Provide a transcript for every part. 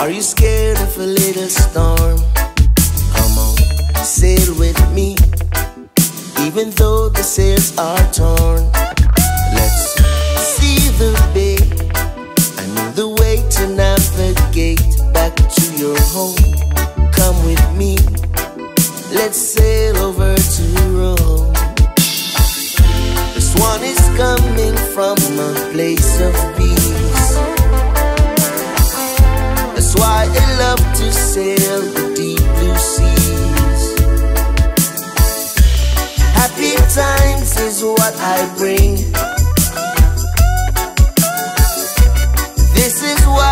Are you scared of a little storm? Come on, sail with me, even though the sails are torn. with me. Let's sail over to Rome. This one is coming from a place of peace. That's why I love to sail the deep blue seas. Happy times is what I bring. This is why.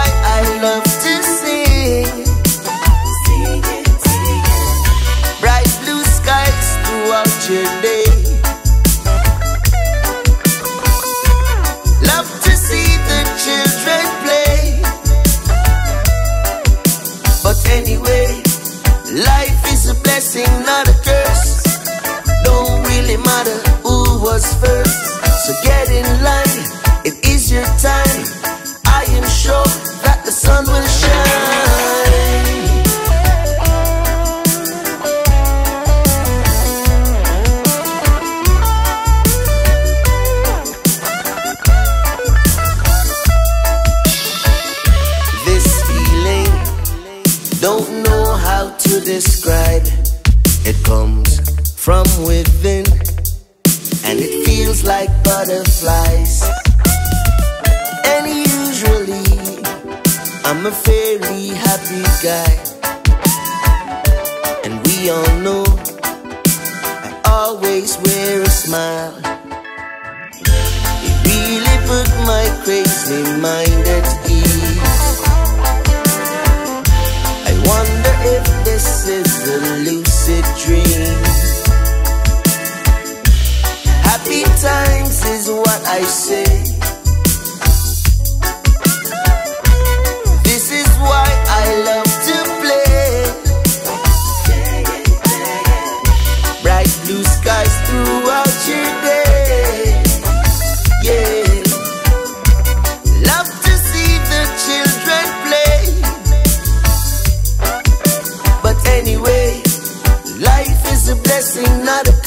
your day. don't know how to describe. It comes from within, and it feels like butterflies. And usually, I'm a fairly happy guy. And we all know I always wear a smile. It really put my crazy mind at if this is a lucid dream. Happy times is what I say. sing not a